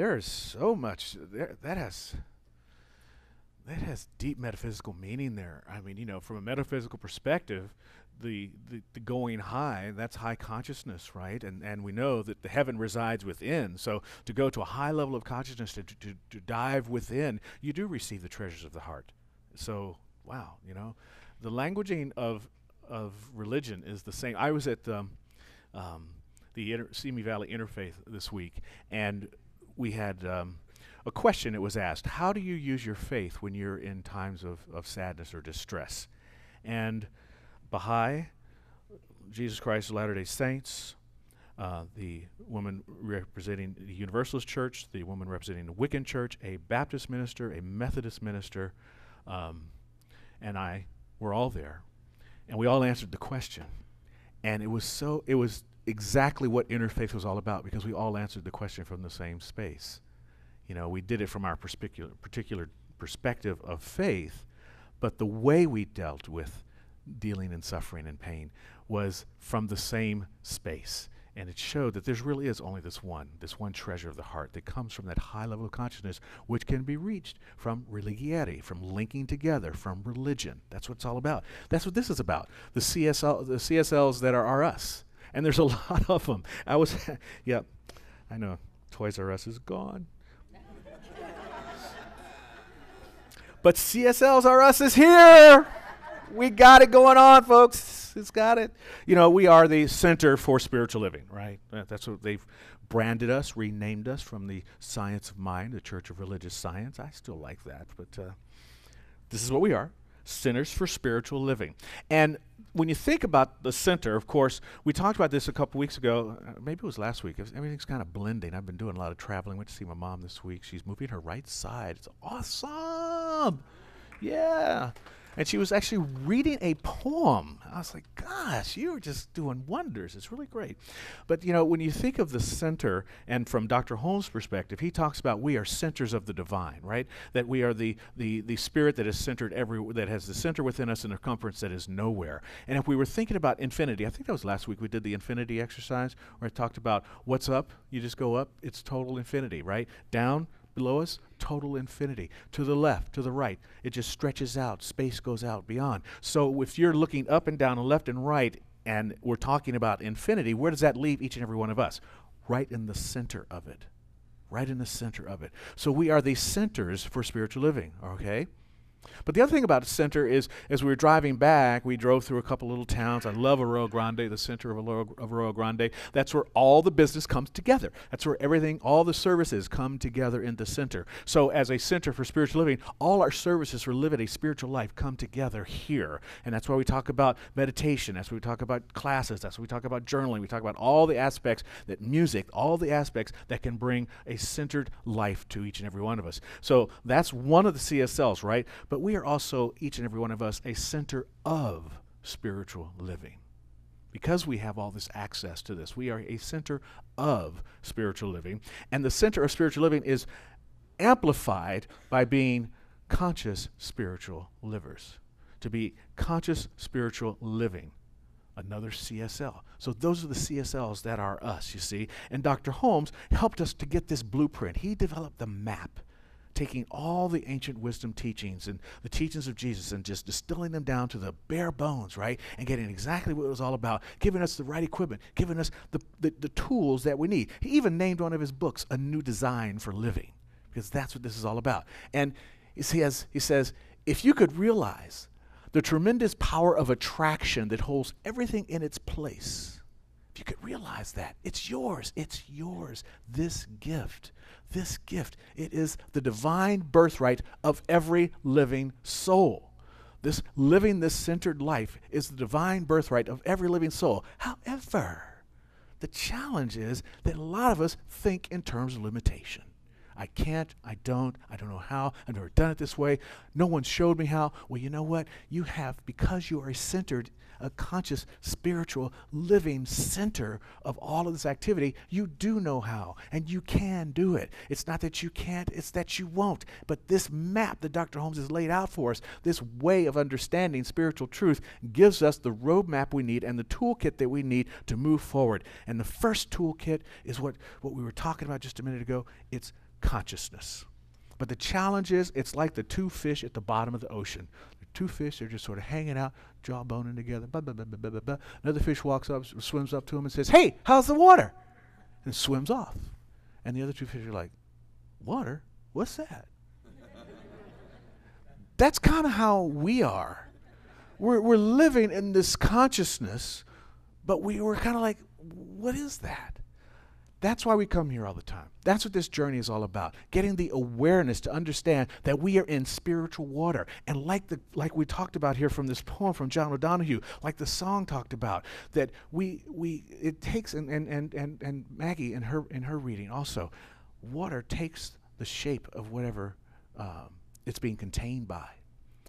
there is so much there, that has that has deep metaphysical meaning there. I mean, you know, from a metaphysical perspective, the, the, the going high, that's high consciousness, right? And and we know that the heaven resides within. So to go to a high level of consciousness, to, to, to dive within, you do receive the treasures of the heart. So wow, you know, the languaging of of religion is the same. I was at um, um, the inter- Simi Valley Interfaith this week, and we had um, a question that was asked How do you use your faith when you're in times of, of sadness or distress? And Baha'i, Jesus Christ of Latter day Saints, uh, the woman representing the Universalist Church, the woman representing the Wiccan Church, a Baptist minister, a Methodist minister, um, and I were all there. And we all answered the question. And it was so, it was exactly what interfaith was all about because we all answered the question from the same space. You know, we did it from our particular, particular perspective of faith, but the way we dealt with dealing in suffering and pain was from the same space. And it showed that there really is only this one, this one treasure of the heart that comes from that high level of consciousness, which can be reached from religiarity, from linking together, from religion. That's what it's all about. That's what this is about. The CSL, the CSLs that are, are us, and there's a lot of them. I was, yeah, I know, Toys R Us is gone. but CSLs R Us is here. We got it going on, folks. It's got it. You know, we are the center for spiritual living, right? That's what they've branded us, renamed us from the Science of Mind, the Church of Religious Science. I still like that, but uh, this is what we are centers for spiritual living. And when you think about the center, of course, we talked about this a couple weeks ago. Uh, maybe it was last week. Was, everything's kind of blending. I've been doing a lot of traveling. Went to see my mom this week. She's moving her right side. It's awesome. Yeah and she was actually reading a poem. I was like, gosh, you're just doing wonders. It's really great. But, you know, when you think of the center, and from Dr. Holmes' perspective, he talks about we are centers of the divine, right? That we are the, the, the spirit that is centered everywhere, that has the center within us and a circumference that is nowhere. And if we were thinking about infinity, I think that was last week we did the infinity exercise where I talked about what's up, you just go up, it's total infinity, right? Down, below us, total infinity. To the left, to the right, it just stretches out. Space goes out beyond. So if you're looking up and down and left and right, and we're talking about infinity, where does that leave each and every one of us? Right in the center of it. Right in the center of it. So we are the centers for spiritual living, okay? But the other thing about the center is, as we were driving back, we drove through a couple little towns. I love Arroyo Grande, the center of Arroyo, of Arroyo Grande. That's where all the business comes together. That's where everything, all the services come together in the center. So, as a center for spiritual living, all our services for living a spiritual life come together here. And that's why we talk about meditation. That's why we talk about classes. That's why we talk about journaling. We talk about all the aspects that music, all the aspects that can bring a centered life to each and every one of us. So, that's one of the CSLs, right? But we are also, each and every one of us, a center of spiritual living. Because we have all this access to this, we are a center of spiritual living. And the center of spiritual living is amplified by being conscious spiritual livers. To be conscious spiritual living another CSL. So those are the CSLs that are us, you see. And Dr. Holmes helped us to get this blueprint. He developed the map taking all the ancient wisdom teachings and the teachings of Jesus and just distilling them down to the bare bones, right? And getting exactly what it was all about, giving us the right equipment, giving us the, the, the tools that we need. He even named one of his books A New Design for Living, because that's what this is all about. And he says, he says if you could realize the tremendous power of attraction that holds everything in its place, you could realize that, it's yours. It's yours. This gift this gift. It is the divine birthright of every living soul. This living this centered life is the divine birthright of every living soul. However, the challenge is that a lot of us think in terms of limitation. I can't, I don't, I don't know how, I've never done it this way. No one showed me how. Well, you know what? You have, because you are centered a conscious, spiritual, living center of all of this activity, you do know how and you can do it. It's not that you can't, it's that you won't. But this map that Dr. Holmes has laid out for us, this way of understanding spiritual truth, gives us the roadmap we need and the toolkit that we need to move forward. And the first toolkit is what, what we were talking about just a minute ago it's consciousness. But the challenge is it's like the two fish at the bottom of the ocean. The two fish, they're just sort of hanging out, jawboning together. Blah, blah, blah, Another fish walks up, swims up to him and says, Hey, how's the water? And swims off. And the other two fish are like, Water? What's that? That's kind of how we are. We're, we're living in this consciousness, but we, we're kind of like, what is that? That's why we come here all the time. That's what this journey is all about. Getting the awareness to understand that we are in spiritual water. And like the like we talked about here from this poem from John O'Donohue, like the song talked about, that we we it takes and and and and, and Maggie in her in her reading also, water takes the shape of whatever um, it's being contained by.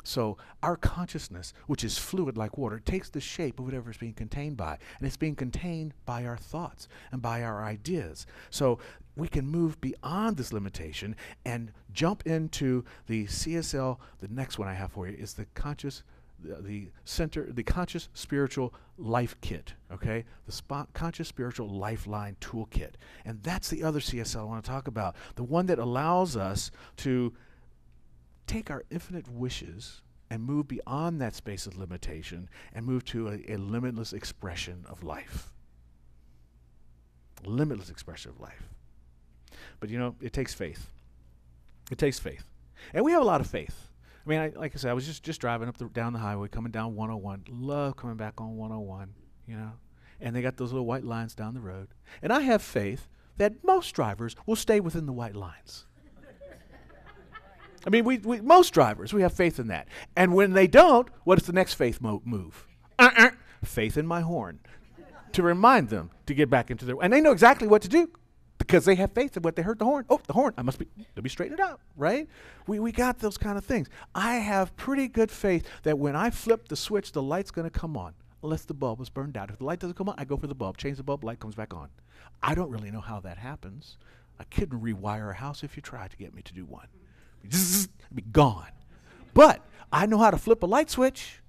So our consciousness, which is fluid like water, takes the shape of whatever it's being contained by. And it's being contained by our thoughts and by our ideas. So we can move beyond this limitation and jump into the CSL. The next one I have for you is the conscious the, center, the conscious spiritual life kit, okay? The spot, conscious spiritual lifeline toolkit. And that's the other CSL I want to talk about. The one that allows us to take our infinite wishes and move beyond that space of limitation and move to a, a limitless expression of life. Limitless expression of life. But you know, it takes faith. It takes faith. And we have a lot of faith. I mean, I, like I said, I was just, just driving up the, down the highway, coming down 101. Love coming back on 101, you know. And they got those little white lines down the road. And I have faith that most drivers will stay within the white lines. I mean, we, we, most drivers, we have faith in that. And when they don't, what is the next faith mo- move? Uh-uh. Faith in my horn to remind them to get back into their. And they know exactly what to do because they have faith in what they heard the horn. Oh, the horn! I must be. Let me straighten it out, right? We we got those kind of things. I have pretty good faith that when I flip the switch, the light's going to come on, unless the bulb is burned out. If the light doesn't come on, I go for the bulb, change the bulb, light comes back on. I don't really know how that happens. I couldn't rewire a house if you tried to get me to do one be gone. But I know how to flip a light switch.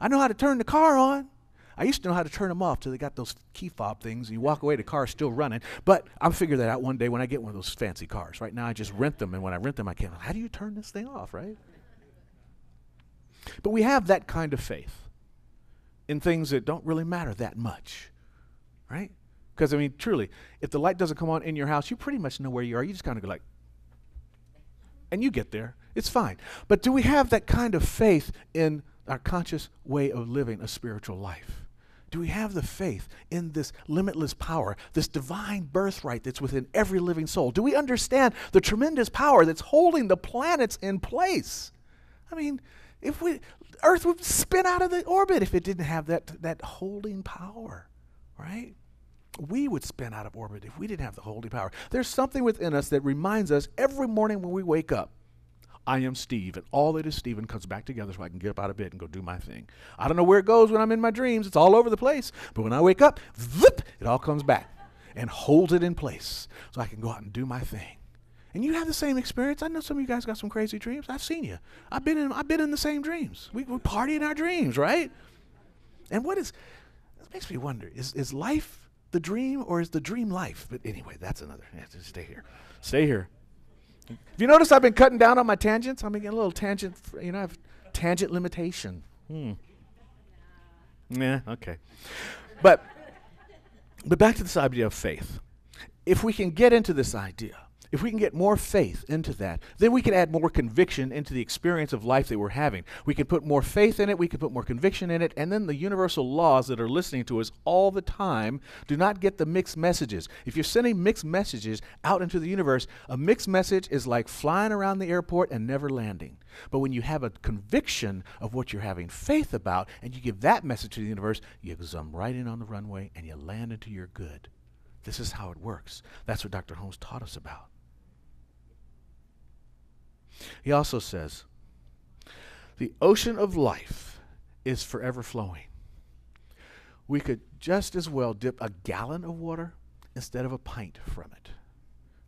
I know how to turn the car on. I used to know how to turn them off till they got those key fob things. You walk away, the car's still running. But I'll figure that out one day when I get one of those fancy cars. Right now, I just rent them, and when I rent them, I can't. How do you turn this thing off, right? But we have that kind of faith in things that don't really matter that much, right? Because I mean, truly, if the light doesn't come on in your house, you pretty much know where you are. You just kind of go like, and you get there. It's fine. But do we have that kind of faith in our conscious way of living a spiritual life? Do we have the faith in this limitless power, this divine birthright that's within every living soul? Do we understand the tremendous power that's holding the planets in place? I mean, if we Earth would spin out of the orbit if it didn't have that that holding power, right? We would spin out of orbit if we didn't have the holy power. There's something within us that reminds us every morning when we wake up, I am Steve, and all that is Stephen comes back together so I can get up out of bed and go do my thing. I don't know where it goes when I'm in my dreams. It's all over the place. But when I wake up, zip, it all comes back and holds it in place so I can go out and do my thing. And you have the same experience. I know some of you guys got some crazy dreams. I've seen you. I've been in I've been in the same dreams. We, we party in our dreams, right? And what is it makes me wonder, is is life the dream or is the dream life? But anyway, that's another. Yeah, stay here. Stay here. If you notice, I've been cutting down on my tangents. I'm getting a little tangent. You know, I have tangent limitation. Hmm. Yeah. Okay. But but back to this idea of faith. If we can get into this idea if we can get more faith into that, then we can add more conviction into the experience of life that we're having. We can put more faith in it, we can put more conviction in it, and then the universal laws that are listening to us all the time do not get the mixed messages. If you're sending mixed messages out into the universe, a mixed message is like flying around the airport and never landing. But when you have a conviction of what you're having faith about and you give that message to the universe, you zoom right in on the runway and you land into your good. This is how it works. That's what Dr. Holmes taught us about. He also says, the ocean of life is forever flowing. We could just as well dip a gallon of water instead of a pint from it.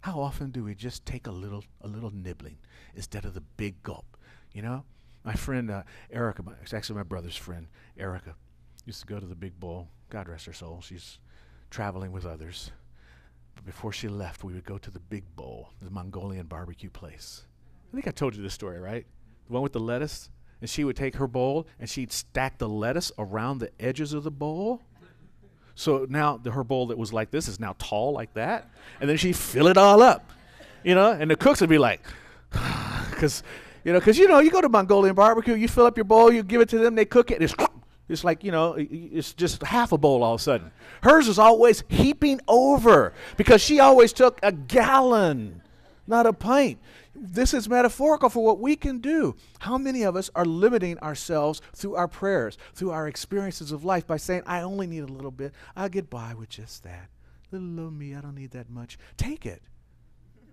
How often do we just take a little a little nibbling instead of the big gulp? You know, my friend uh, Erica, my, it's actually my brother's friend Erica, used to go to the Big Bowl. God rest her soul. She's traveling with others. But before she left, we would go to the big bowl, the Mongolian barbecue place. I think I told you this story, right? The one with the lettuce. And she would take her bowl and she'd stack the lettuce around the edges of the bowl. So now the, her bowl that was like this is now tall like that. And then she'd fill it all up, you know? And the cooks would be like, because, you know, because, you know, you go to Mongolian barbecue, you fill up your bowl, you give it to them, they cook it, it's, it's like, you know, it's just half a bowl all of a sudden. Hers is always heaping over because she always took a gallon, not a pint this is metaphorical for what we can do. How many of us are limiting ourselves through our prayers, through our experiences of life by saying, I only need a little bit. I'll get by with just that. Little old me, I don't need that much. Take it.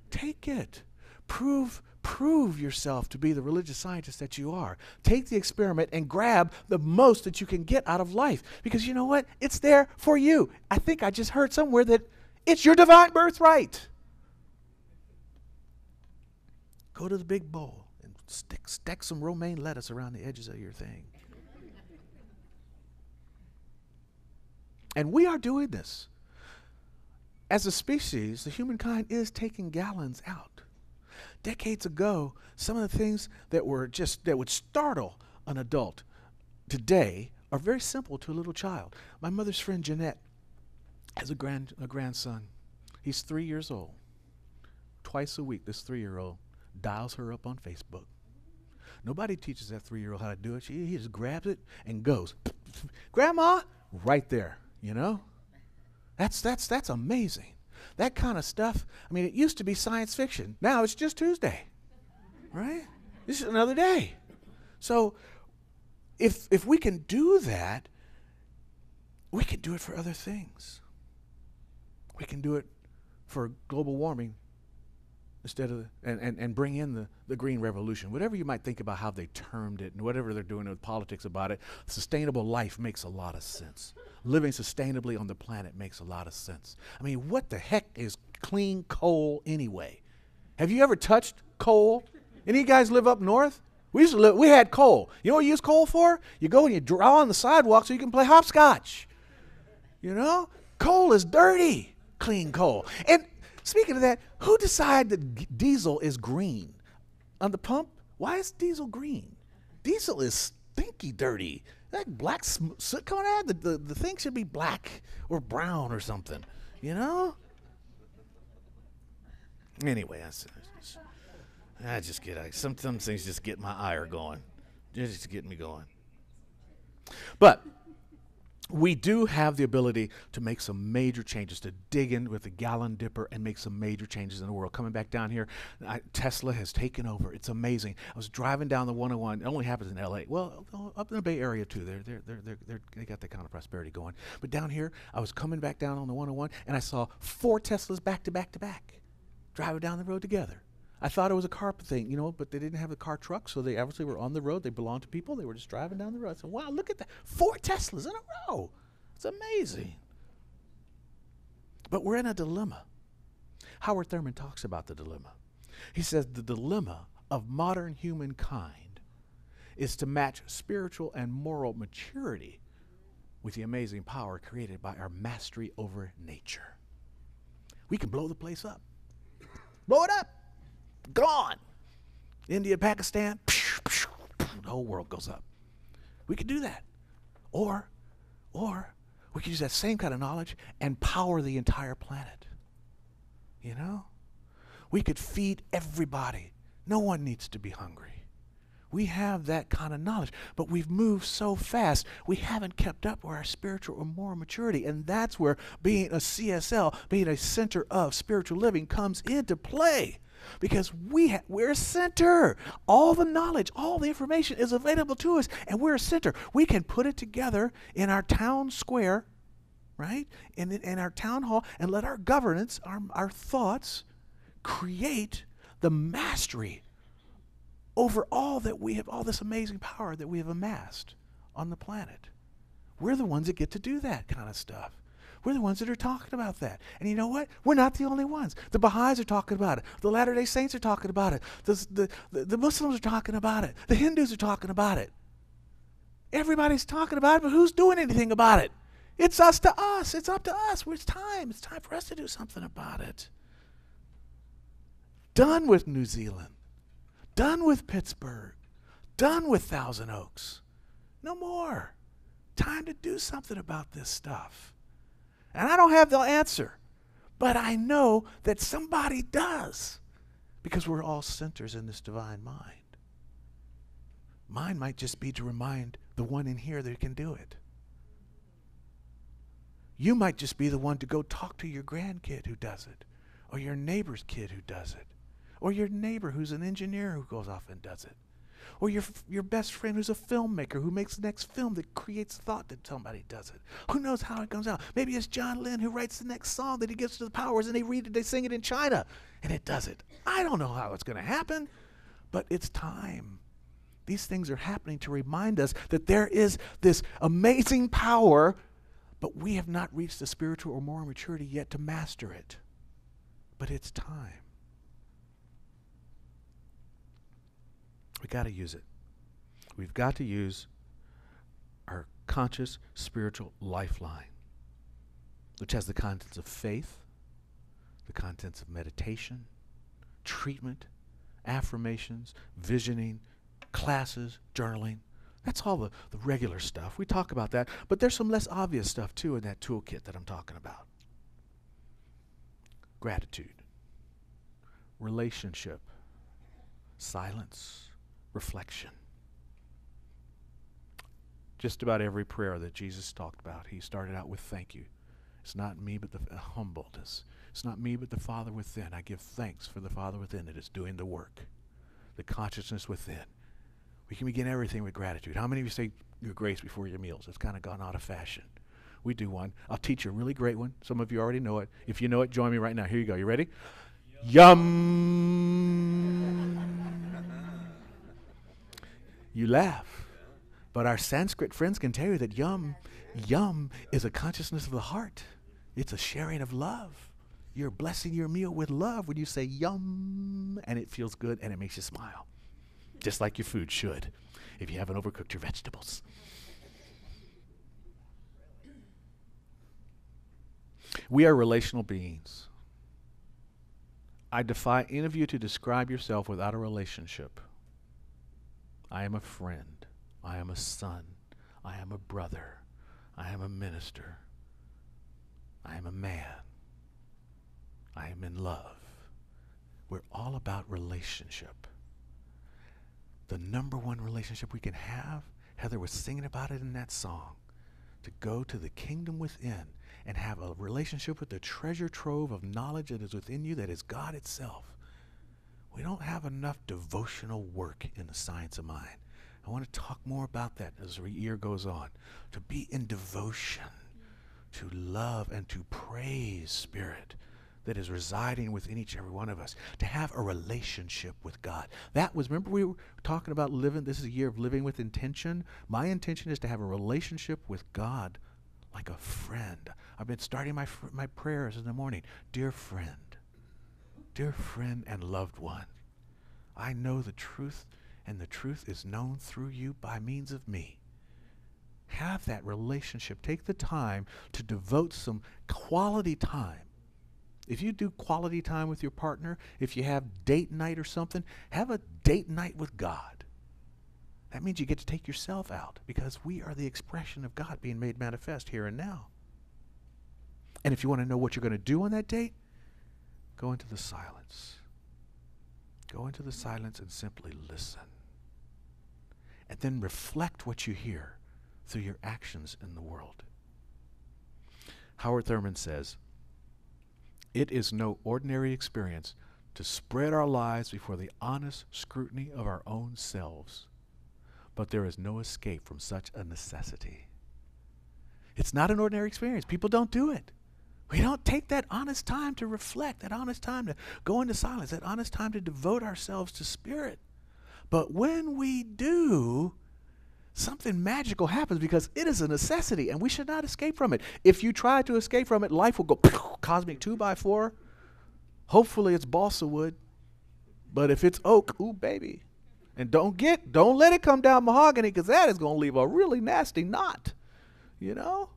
Take it. Prove prove yourself to be the religious scientist that you are. Take the experiment and grab the most that you can get out of life because you know what? It's there for you. I think I just heard somewhere that it's your divine birthright. Go to the big bowl and stick, stack some romaine lettuce around the edges of your thing. and we are doing this. As a species, the humankind is taking gallons out. Decades ago, some of the things that were just that would startle an adult today are very simple to a little child. My mother's friend Jeanette has a grand a grandson. He's three years old. Twice a week, this three year old dials her up on Facebook. Nobody teaches that three year old how to do it. She, he just grabs it and goes, Grandma, right there, you know? That's, that's, that's amazing. That kind of stuff, I mean, it used to be science fiction. Now it's just Tuesday, right? This is another day. So if, if we can do that, we can do it for other things. We can do it for global warming instead of and, and, and bring in the, the green revolution. Whatever you might think about how they termed it and whatever they're doing with politics about it sustainable life makes a lot of sense. Living sustainably on the planet makes a lot of sense. I mean what the heck is clean coal anyway? Have you ever touched coal? Any of you guys live up north? We used to live, we had coal. You know what you use coal for? You go and you draw on the sidewalk so you can play hopscotch. You know? Coal is dirty clean coal. And Speaking of that, who decided that diesel is green? On the pump? Why is diesel green? Diesel is stinky dirty. That black soot coming out, the, the, the thing should be black or brown or something, you know? Anyway, I, just, I just get, I, some, some things just get my ire going. Just get me going. But we do have the ability to make some major changes, to dig in with the gallon dipper and make some major changes in the world. Coming back down here, I, Tesla has taken over. It's amazing. I was driving down the 101. It only happens in LA. Well, up in the Bay Area too. They're, they're, they're, they're, they're, they got that kind of prosperity going. But down here, I was coming back down on the 101 and I saw four Teslas back to back to back driving down the road together. I thought it was a car thing, you know, but they didn't have a car truck, so they obviously were on the road. They belonged to people. They were just driving down the road. I said, wow, look at that. Four Teslas in a row. It's amazing. But we're in a dilemma. Howard Thurman talks about the dilemma. He says the dilemma of modern humankind is to match spiritual and moral maturity with the amazing power created by our mastery over nature. We can blow the place up. Blow it up gone. India, Pakistan, the whole world goes up. We could do that. Or, or we could use that same kind of knowledge and power the entire planet. You know? We could feed everybody. No one needs to be hungry. We have that kind of knowledge, but we've moved so fast, we haven't kept up with our spiritual or moral maturity. And that's where being a CSL, being a center of spiritual living, comes into play because we ha- we're a center. All the knowledge, all the information is available to us, and we're a center. We can put it together in our town square, right? In, in our town hall, and let our governance, our, our thoughts, create the mastery over all that we have, all this amazing power that we have amassed on the planet. We're the ones that get to do that kind of stuff. We're the ones that are talking about that. And you know what? We're not the only ones. The Baha'is are talking about it. The Latter day Saints are talking about it. The, the, the Muslims are talking about it. The Hindus are talking about it. Everybody's talking about it, but who's doing anything about it? It's us to us. It's up to us. It's time. It's time for us to do something about it. Done with New Zealand. Done with Pittsburgh. Done with Thousand Oaks. No more. Time to do something about this stuff. And I don't have the answer, but I know that somebody does because we're all centers in this divine mind. Mine might just be to remind the one in here that can do it. You might just be the one to go talk to your grandkid who does it, or your neighbor's kid who does it, or your neighbor who's an engineer who goes off and does it, or your your best friend who's a filmmaker who makes the next film that creates thought that somebody does it. Who knows how it comes out? Maybe it's John Lynn who writes the next song that he gives to the powers and they read it, they sing it in China, and it does it. I don't know how it's going to happen, but it's time. These things are happening to remind us that there is this amazing power but we have not reached the spiritual or moral maturity yet to master it. But it's time. We got to use it. We've got to use our conscious spiritual lifeline, which has the contents of faith, the contents of meditation, treatment, affirmations, visioning, classes, journaling, that's all the, the regular stuff. We talk about that, but there's some less obvious stuff too in that toolkit that I'm talking about. Gratitude, relationship, silence, reflection. Just about every prayer that Jesus talked about, he started out with thank you. It's not me, but the uh, humbled. It's, not me, but the Father within. I give thanks for the Father within that is doing the work, the consciousness within. We can begin everything with gratitude. How many of you say your grace before your meals? It's kind of gone out of fashion. We do one. I'll teach you a really great one. Some of you already know it. If you know it, join me right now. Here you go. You ready? Yum. You laugh. But our Sanskrit friends can tell you that yum, yum is a consciousness of the heart. It's a sharing of love. You're blessing your meal with love when you say yum, and it feels good and it makes you smile just like your food should if you haven't overcooked your vegetables. We are relational beings. I defy any of you to describe yourself without a relationship. I am a friend. I am a son. I am a brother. I am a minister. I am a man. I am in love. We're all about relationship the number one relationship we can have, Heather was singing about it in that song, to go to the kingdom within and have a relationship with the treasure trove of knowledge that is within you that is God itself. We don't have enough devotional work in the science of mind. I want to talk more about that as the year goes on. To be in devotion, to love and to praise Spirit, that is residing within each and every one of us, to have a relationship with God. That was, remember, we were talking about living, this is a year of living with intention. My intention is to have a relationship with God like a friend. I've been starting my, my prayers in the morning. Dear friend, dear friend and loved one, I know the truth, and the truth is known through you by means of me have that relationship. Take the time to devote some quality time if you do quality time with your partner, if you have date night or something, have a date night with God. That means you get to take yourself out because we are the expression of God being made manifest here and now. And if you want to know what you're going to do on that date, go into the silence. Go into the silence and simply listen. And then reflect what you hear through your actions in the world. Howard Thurman says, it is no ordinary experience to spread our lives before the honest scrutiny of our own selves. But there is no escape from such a necessity. It's not an ordinary experience. People don't do it. We don't take that honest time to reflect, that honest time to go into silence, that honest time to devote ourselves to spirit. But when we do, something magical happens because it is a necessity and we should not escape from it. If you try to escape from it, life will go cosmic two by four. Hopefully it's balsa wood. But if it's oak, ooh baby. And don't get don't let it come down mahogany because that is gonna leave a really nasty knot. You know?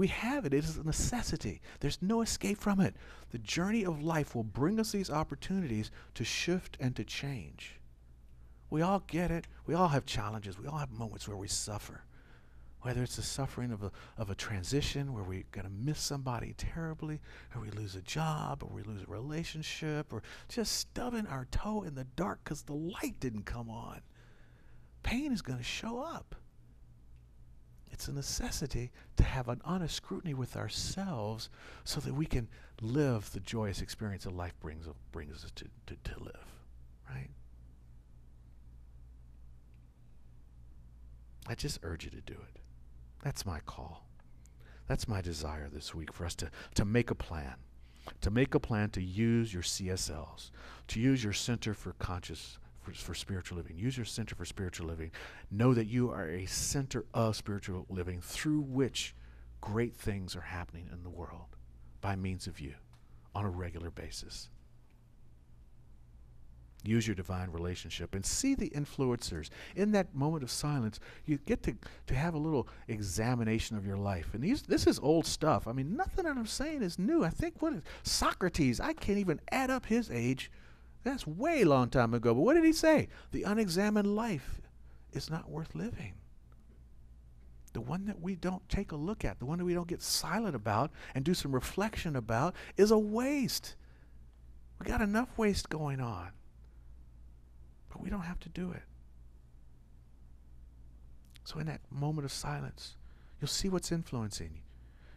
We have it. It is a necessity. There's no escape from it. The journey of life will bring us these opportunities to shift and to change. We all get it. We all have challenges. We all have moments where we suffer. Whether it's the suffering of a, of a transition where we're going to miss somebody terribly, or we lose a job, or we lose a relationship, or just stubbing our toe in the dark because the light didn't come on. Pain is going to show up. It's a necessity to have an honest scrutiny with ourselves so that we can live the joyous experience that life brings, brings us to, to, to live, right? I just urge you to do it. That's my call. That's my desire this week for us to, to make a plan. To make a plan to use your CSLs, to use your Center for Conscious for, for, spiritual living. Use your center for spiritual living. Know that you are a center of spiritual living through which great things are happening in the world by means of you on a regular basis. Use your divine relationship and see the influencers. In that moment of silence, you get to, to have a little examination of your life. And these, this is old stuff. I mean, nothing that I'm saying is new. I think what is Socrates, I can't even add up his age. That's way long time ago. But what did he say? The unexamined life is not worth living. The one that we don't take a look at, the one that we don't get silent about and do some reflection about, is a waste. We got enough waste going on. But we don't have to do it. So, in that moment of silence, you'll see what's influencing you.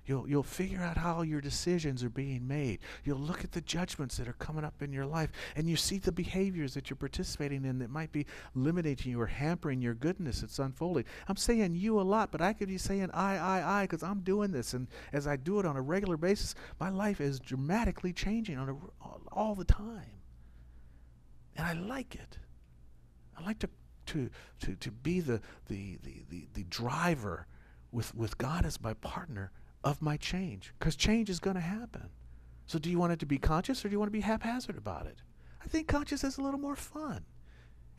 You'll, you'll figure out how your decisions are being made. You'll look at the judgments that are coming up in your life, and you see the behaviors that you're participating in that might be limiting you or hampering your goodness that's unfolding. I'm saying you a lot, but I could be saying I, I, I, because I'm doing this. And as I do it on a regular basis, my life is dramatically changing on a, all the time. And I like it. I like to, to, to, to be the, the, the, the, the driver with, with God as my partner of my change because change is going to happen. So, do you want it to be conscious or do you want to be haphazard about it? I think conscious is a little more fun.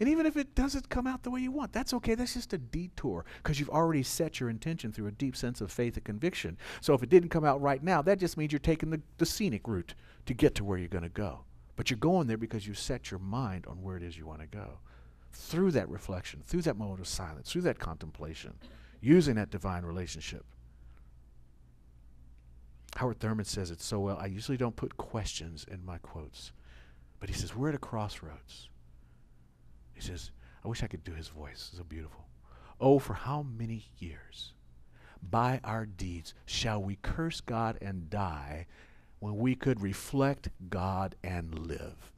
And even if it doesn't come out the way you want, that's okay. That's just a detour because you've already set your intention through a deep sense of faith and conviction. So if it didn't come out right now, that just means you're taking the, the scenic route to get to where you're going to go. But you're going there because you set your mind on where it is you want to go through that reflection, through that moment of silence, through that contemplation, using that divine relationship. Howard Thurman says it so well. I usually don't put questions in my quotes, but he says, We're at a crossroads. He says, I wish I could do his voice. It's so beautiful. Oh, for how many years by our deeds shall we curse God and die when we could reflect God and live?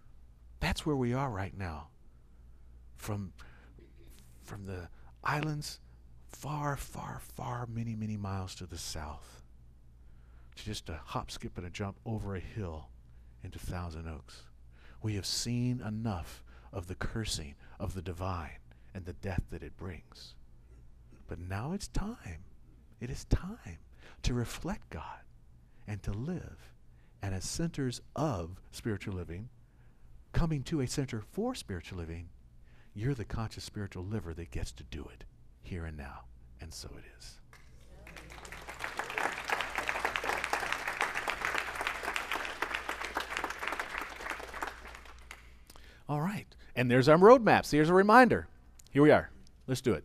That's where we are right now from, from the islands far, far, far, many, many miles to the south. To just a hop, skip, and a jump over a hill into Thousand Oaks. We have seen enough of the cursing of the divine and the death that it brings. But now it's time. It is time to reflect God and to live. And as centers of spiritual living, coming to a center for spiritual living, you're the conscious spiritual liver that gets to do it here and now. And so it is. All right. And there's our roadmaps. Here's a reminder. Here we are. Let's do it.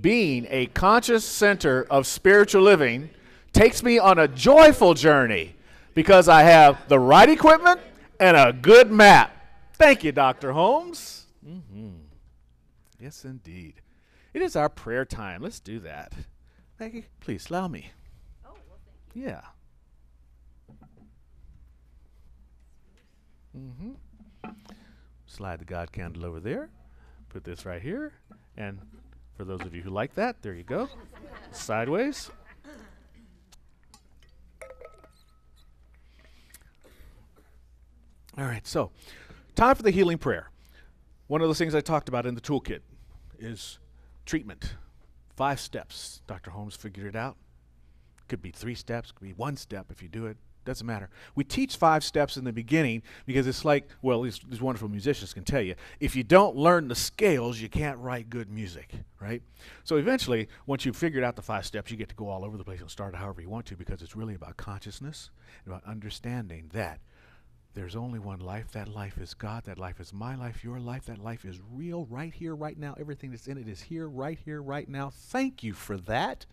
Being a conscious center of spiritual living takes me on a joyful journey because I have the right equipment and a good map. Thank you, Dr. Holmes. Mm-hmm. Yes, indeed. It is our prayer time. Let's do that. Maggie, please allow me. Oh, well, thank you. Yeah. Mm-hmm. Slide the God candle over there. Put this right here. And for those of you who like that, there you go. Sideways. All right, so time for the healing prayer. One of the things I talked about in the toolkit is treatment. Five steps. Dr. Holmes figured it out. Could be three steps, could be one step if you do it. Doesn't matter. We teach five steps in the beginning because it's like, well, these, these wonderful musicians can tell you, if you don't learn the scales, you can't write good music, right? So eventually, once you've figured out the five steps, you get to go all over the place and start however you want to because it's really about consciousness and about understanding that there's only one life. That life is God. That life is my life, your life. That life is real right here, right now. Everything that's in it is here, right here, right now. Thank you for that.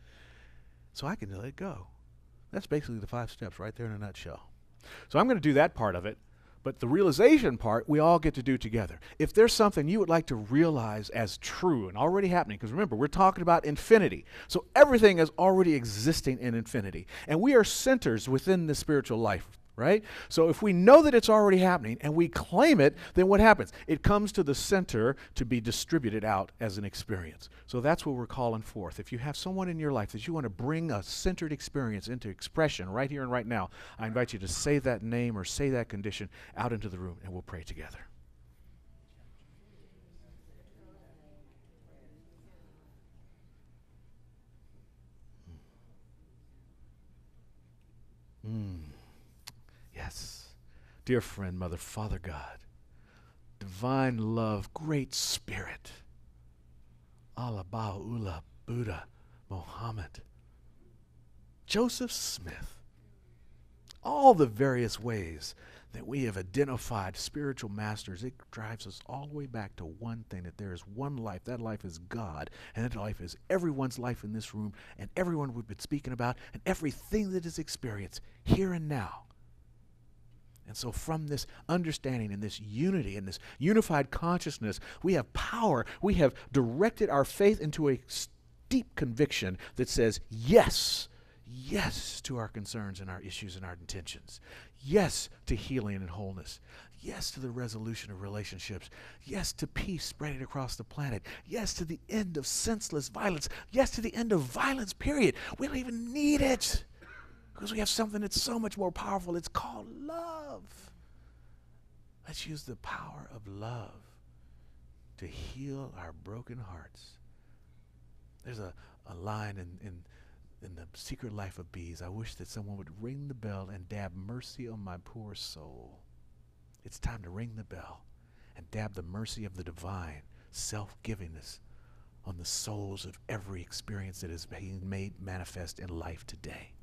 So I can let it go. That's basically the five steps right there in a nutshell. So I'm going to do that part of it. But the realization part, we all get to do together. If there's something you would like to realize as true and already happening, because remember, we're talking about infinity. So everything is already existing in infinity. And we are centers within the spiritual life right? So if we know that it's already happening and we claim it, then what happens? It comes to the center to be distributed out as an experience. So that's what we're calling forth. If you have someone in your life that you want to bring a centered experience into expression right here and right now, I invite you to say that name or say that condition out into the room and we'll pray together. Mm. Yes. Dear friend, Mother, Father God, divine love, great spirit, Allah, Baha'u'llah, Buddha, Mohammed, Joseph Smith, all the various ways that we have identified spiritual masters, it drives us all the way back to one thing that there is one life. That life is God, and that life is everyone's life in this room, and everyone we've been speaking about, and everything that is experienced here and now. And so, from this understanding and this unity and this unified consciousness, we have power. We have directed our faith into a deep conviction that says, yes, yes to our concerns and our issues and our intentions. Yes to healing and wholeness. Yes to the resolution of relationships. Yes to peace spreading across the planet. Yes to the end of senseless violence. Yes to the end of violence, period. We don't even need it. Because we have something that's so much more powerful. It's called love. Let's use the power of love to heal our broken hearts. There's a, a line in, in, in the secret life of bees. I wish that someone would ring the bell and dab mercy on my poor soul. It's time to ring the bell and dab the mercy of the divine self givingness on the souls of every experience that is being made manifest in life today.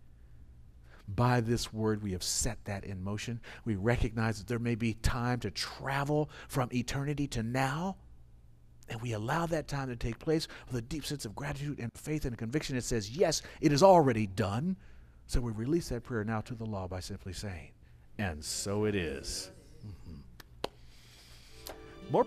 By this word, we have set that in motion. We recognize that there may be time to travel from eternity to now. And we allow that time to take place with a deep sense of gratitude and faith and conviction. It says, Yes, it is already done. So we release that prayer now to the law by simply saying, And so it is. Mm-hmm. More.